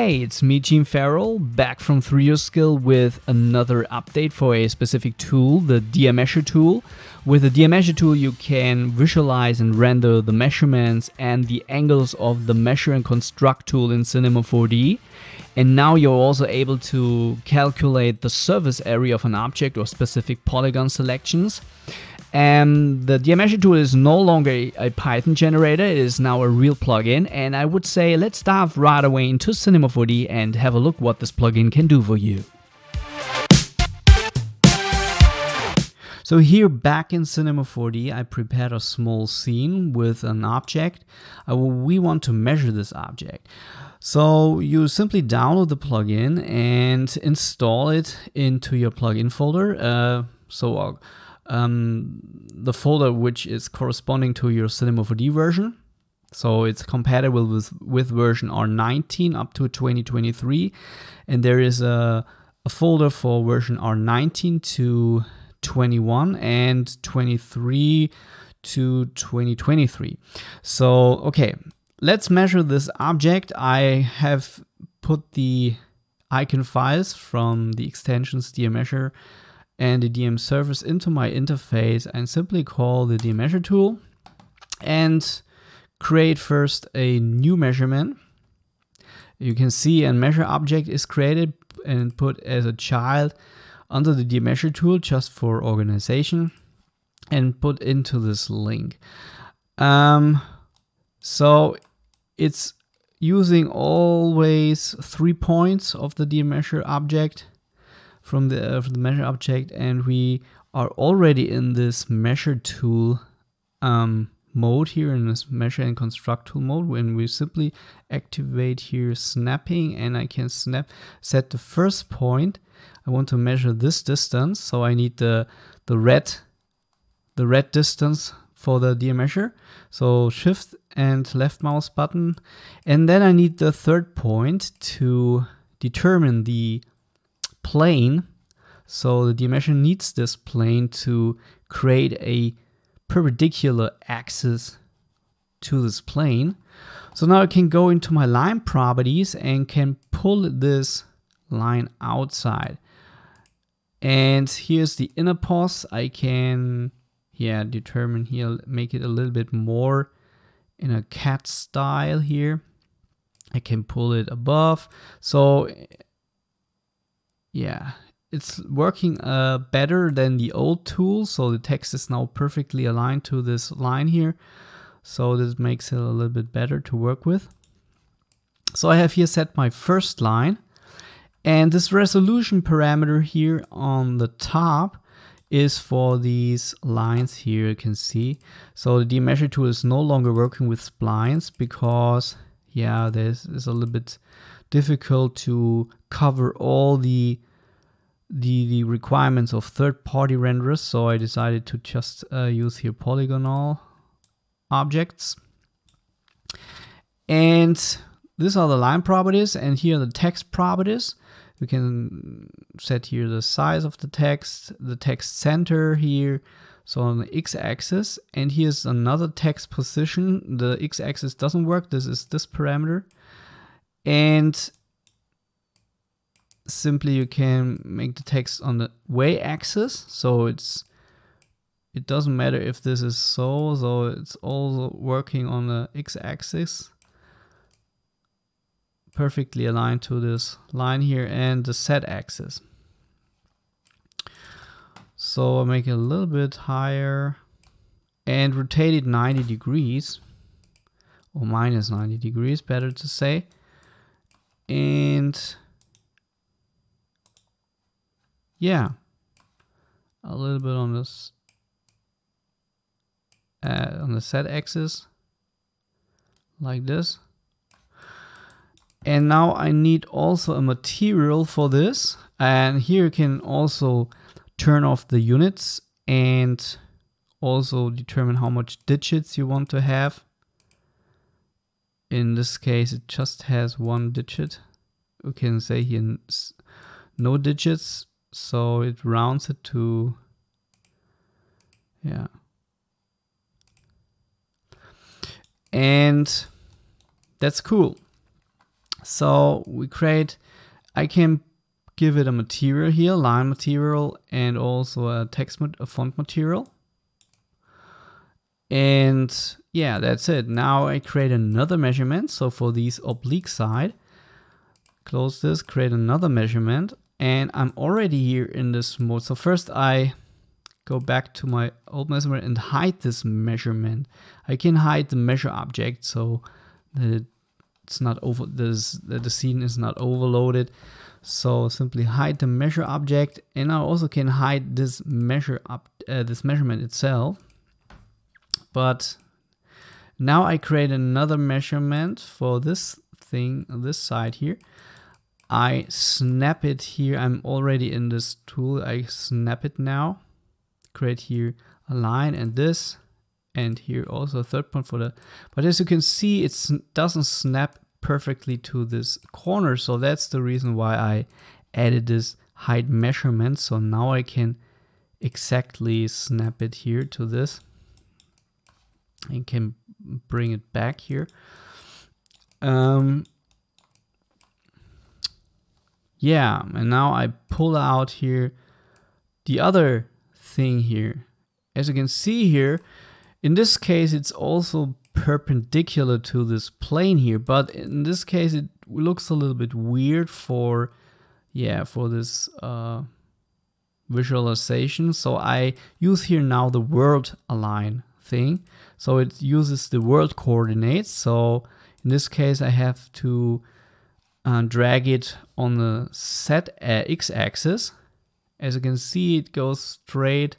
Hey, it's me, Gene Farrell, back from 3Deoskill with another update for a specific tool, the DM Measure tool. With the DM Measure tool, you can visualize and render the measurements and the angles of the Measure and Construct tool in Cinema 4D. And now you're also able to calculate the surface area of an object or specific polygon selections. And the DM Measure tool is no longer a Python generator, it is now a real plugin. And I would say let's dive right away into Cinema 4D and have a look what this plugin can do for you. So here back in Cinema 4D, I prepared a small scene with an object. Uh, we want to measure this object. So you simply download the plugin and install it into your plugin folder. Uh, so uh, um, the folder which is corresponding to your Cinema 4D version. So it's compatible with, with version R19 up to 2023. And there is a, a folder for version R19 to 21 and 23 to 2023. So, okay, let's measure this object. I have put the icon files from the extensions DM Measure and the DM Surface into my interface and simply call the DM Measure tool and create first a new measurement. You can see a measure object is created and put as a child under the DM Measure tool just for organization and put into this link. Um, so it's using always three points of the DM Measure object from the, uh, from the measure object and we are already in this measure tool um, mode here in this measure and construct tool mode when we simply activate here snapping and I can snap set the first point. I want to measure this distance so I need the the red the red distance for the DM Measure so shift and left mouse button. And then I need the third point to determine the plane. So the dimension needs this plane to create a perpendicular axis to this plane. So now I can go into my line properties and can pull this line outside. And here's the inner pos. I can, yeah, determine here, make it a little bit more in a cat style here. I can pull it above. So yeah, it's working uh, better than the old tool. So the text is now perfectly aligned to this line here. So this makes it a little bit better to work with. So I have here set my first line and this resolution parameter here on the top is for these lines here you can see. So the DM Measure tool is no longer working with splines because yeah, this is a little bit difficult to cover all the the, the requirements of third-party renderers, so I decided to just uh, use here polygonal objects. And these are the line properties, and here are the text properties. We can set here the size of the text, the text center here, so on the x-axis, and here's another text position. The x-axis doesn't work, this is this parameter. And simply you can make the text on the y axis. So it's it doesn't matter if this is so so it's also working on the x-axis perfectly aligned to this line here and the z axis. So I'll make it a little bit higher and rotate it 90 degrees or minus 90 degrees better to say and yeah, a little bit on this uh, on the z axis like this. And now I need also a material for this. And here you can also turn off the units and also determine how much digits you want to have. In this case, it just has one digit. We can say here no digits so it rounds it to yeah and that's cool So we create, I can give it a material here, line material, and also a text, a font material. And yeah, that's it. Now I create another measurement. So for these oblique side, close this, create another measurement. And I'm already here in this mode. So first I go back to my old measurement and hide this measurement. I can hide the measure object so that it's not over this that the scene is not overloaded. So simply hide the measure object and I also can hide this measure up uh, this measurement itself. But now I create another measurement for this thing, this side here. I snap it here. I'm already in this tool. I snap it now create here a line and this and here also a third point for the but as you can see it doesn't snap perfectly to this corner so that's the reason why I added this hide measurement so now I can exactly snap it here to this and can bring it back here um, yeah and now I pull out here the other thing here. As you can see here, in this case, it's also perpendicular to this plane here, but in this case, it looks a little bit weird for, yeah, for this uh, visualization. So I use here now the world align thing. So it uses the world coordinates. So in this case, I have to uh, drag it on the z uh, x-axis as you can see, it goes straight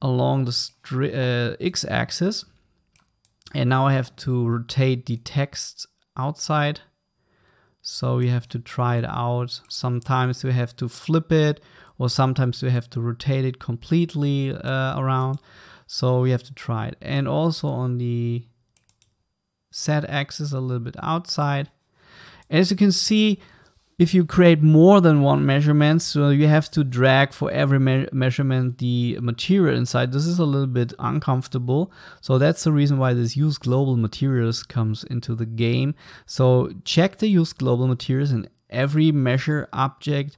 along the uh, x-axis. And now I have to rotate the text outside. So we have to try it out. Sometimes we have to flip it or sometimes we have to rotate it completely uh, around. So we have to try it. And also on the Z axis a little bit outside. As you can see, if you create more than one measurement, so you have to drag for every me measurement the material inside. This is a little bit uncomfortable. So that's the reason why this use global materials comes into the game. So check the use global materials in every measure object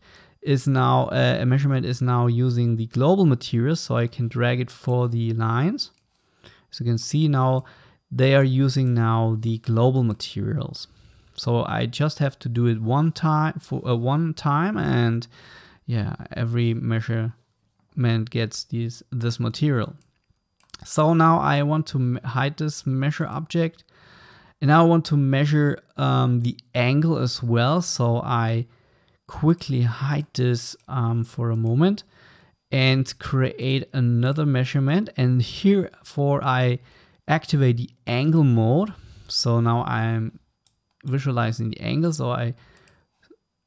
is now, uh, a measurement is now using the global materials. So I can drag it for the lines. As you can see now, they are using now the global materials. So I just have to do it one time for uh, one time and yeah, every measurement gets this, this material. So now I want to hide this measure object and now I want to measure um, the angle as well. So I quickly hide this um, for a moment and create another measurement. And here for I activate the angle mode. So now I'm visualizing the angle. So I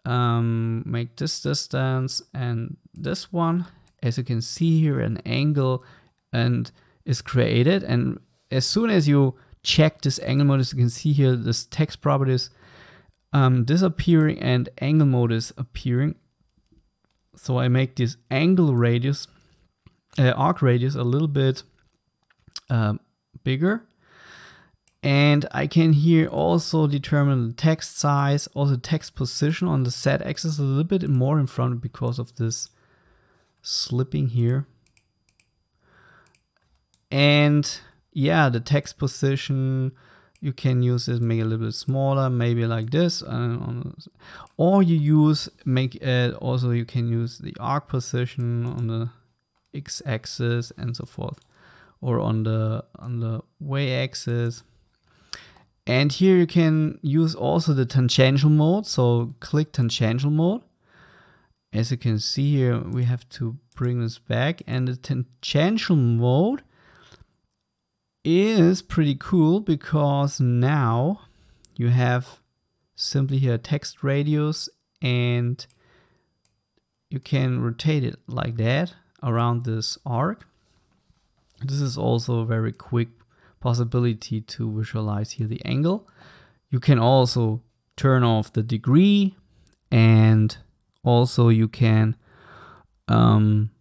um, make this distance and this one. As you can see here, an angle and is created. And as soon as you check this angle mode, as you can see here, this text properties um, disappearing and angle mode is appearing. So I make this angle radius, uh, arc radius a little bit uh, bigger and I can here also determine the text size, also text position on the Z axis a little bit more in front because of this slipping here. And yeah, the text position, you can use it, make it a little bit smaller, maybe like this. or you use, make it, also you can use the arc position on the X axis and so forth. Or on the, on the Y axis and here you can use also the tangential mode. So click tangential mode. As you can see here, we have to bring this back and the tangential mode is pretty cool because now you have simply here text radius and you can rotate it like that around this arc. This is also a very quick possibility to visualize here the angle. You can also turn off the degree and also you can, um,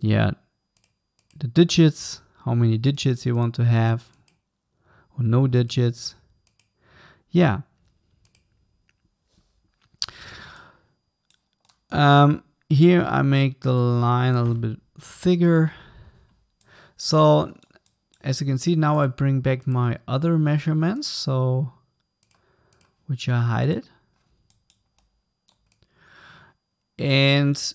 yeah, the digits, how many digits you want to have or no digits. yeah. Um, here I make the line a little bit thicker. So as you can see now I bring back my other measurements so which I hide it and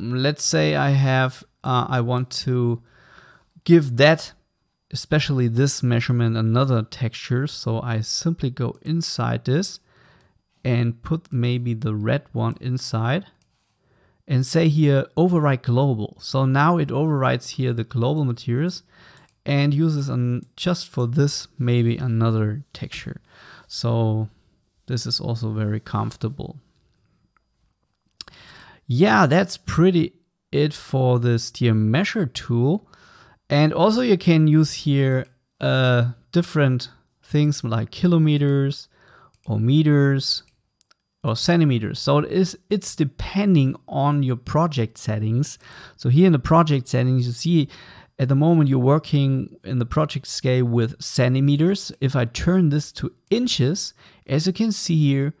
let's say I have uh, I want to give that especially this measurement another texture so I simply go inside this and put maybe the red one inside and say here override global. So now it overrides here the global materials and uses an, just for this maybe another texture. So this is also very comfortable. Yeah, that's pretty it for this tier measure tool. And also you can use here uh, different things like kilometers or meters or centimeters. So it is, it's depending on your project settings. So here in the project settings, you see at the moment you're working in the project scale with centimeters. If I turn this to inches, as you can see here,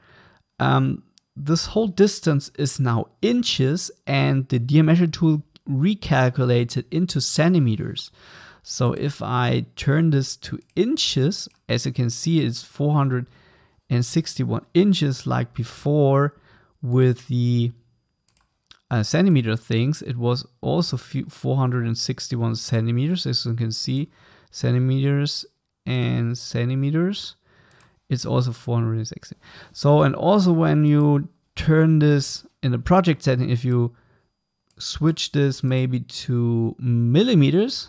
um, this whole distance is now inches and the DM Measure tool recalculates it into centimeters. So if I turn this to inches, as you can see, it's 461 inches like before with the uh, centimeter things. It was also 461 centimeters, as you can see, centimeters and centimeters. It's also 460. So, and also when you turn this in the project setting, if you switch this maybe to millimeters,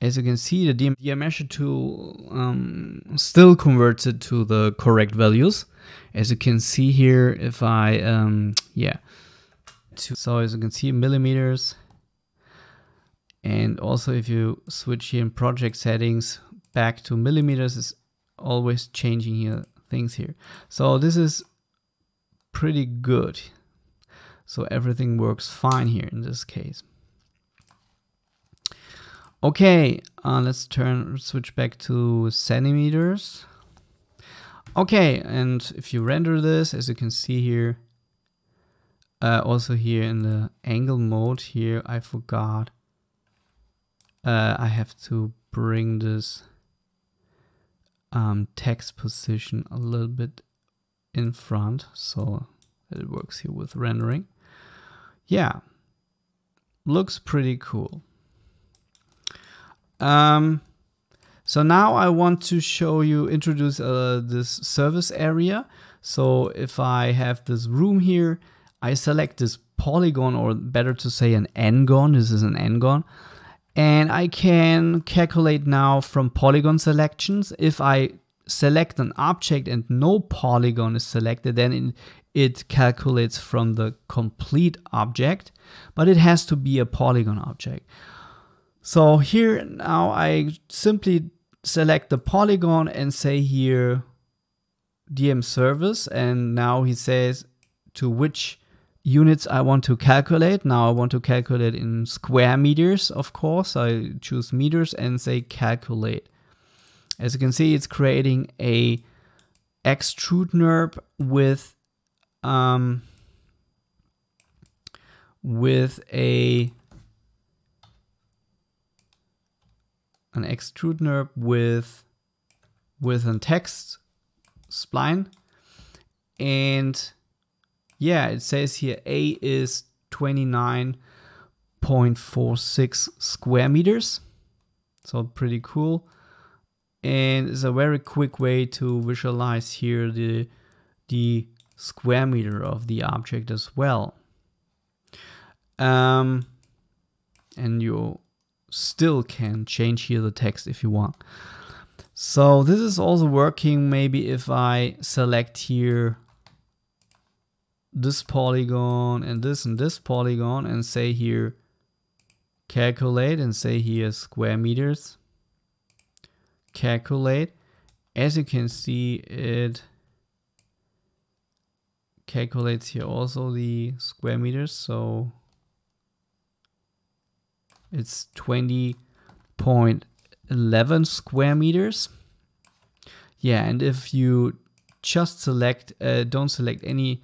as you can see, the DM Measure tool um, still converts it to the correct values. As you can see here, if I, um, yeah, so as you can see, millimeters. And also if you switch here in project settings back to millimeters, it's always changing here things here. So this is pretty good. So everything works fine here in this case. Okay, uh, let's turn switch back to centimeters. Okay, and if you render this, as you can see here, uh, also here in the angle mode here, I forgot. Uh, I have to bring this um, text position a little bit in front so it works here with rendering. Yeah, looks pretty cool. Um, so now I want to show you, introduce uh, this service area. So if I have this room here, I select this polygon or better to say an n-gon, this is an n-gon. And I can calculate now from polygon selections. If I select an object and no polygon is selected, then it, calculates from the complete object, but it has to be a polygon object. So here now I simply select the polygon and say here DM Surface and now he says to which units I want to calculate. Now I want to calculate in square meters, of course. I choose meters and say calculate. As you can see, it's creating a extrude NURB with um, with a an extrude NURB with with a text spline. And yeah, it says here A is 29.46 square meters. So pretty cool. And it's a very quick way to visualize here the, the square meter of the object as well. Um, and you still can change here the text if you want. So this is also working maybe if I select here this polygon and this and this polygon and say here calculate and say here square meters. Calculate. As you can see it calculates here also the square meters. So it's 20.11 square meters. Yeah, and if you just select, uh, don't select any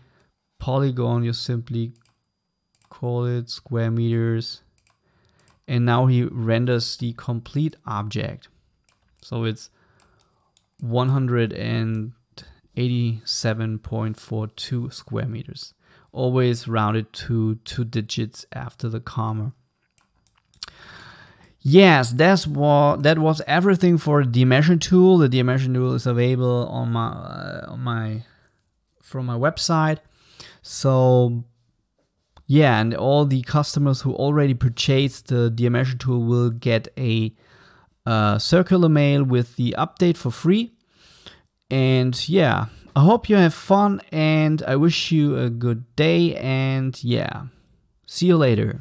polygon, you simply call it square meters. And now he renders the complete object. So it's 187.42 square meters. Always rounded to two digits after the comma. Yes, that's what that was everything for the DM Measure tool. The dimension tool is available on my uh, on my from my website. So yeah, and all the customers who already purchased the DM Measure tool will get a circular mail with the update for free. And yeah, I hope you have fun and I wish you a good day and yeah, see you later.